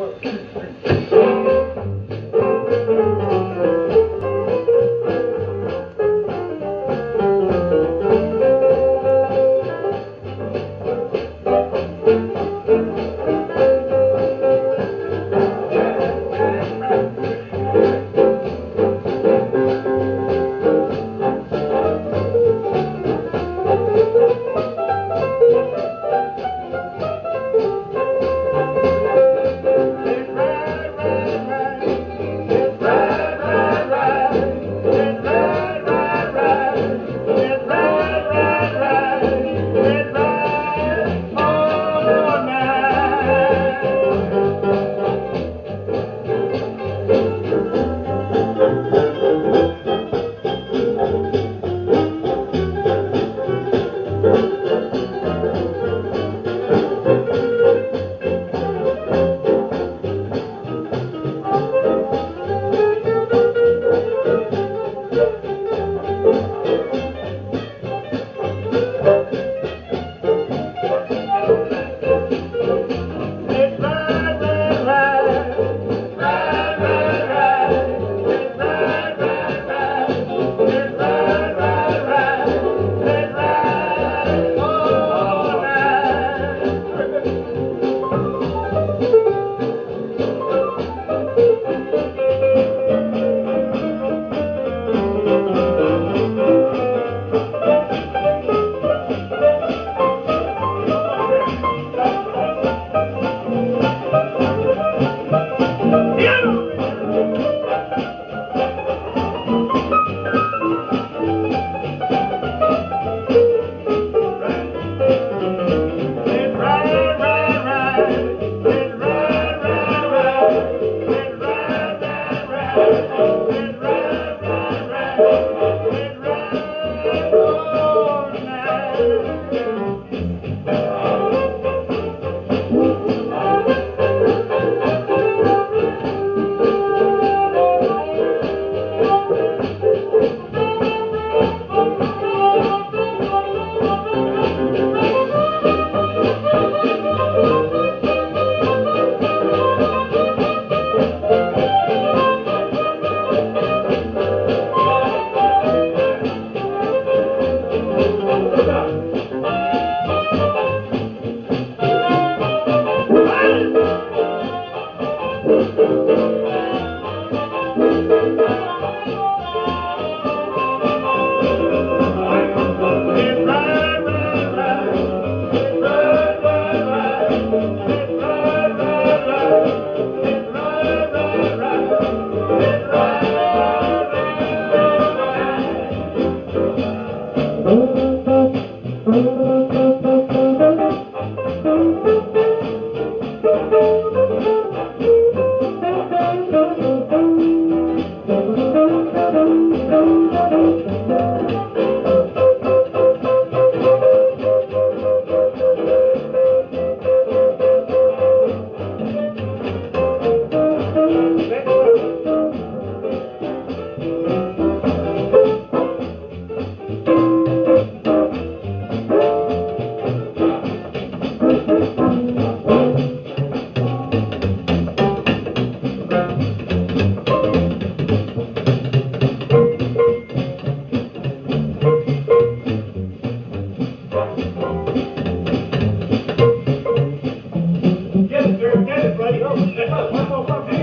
What? Hey, yo, hey, look, what's so funky?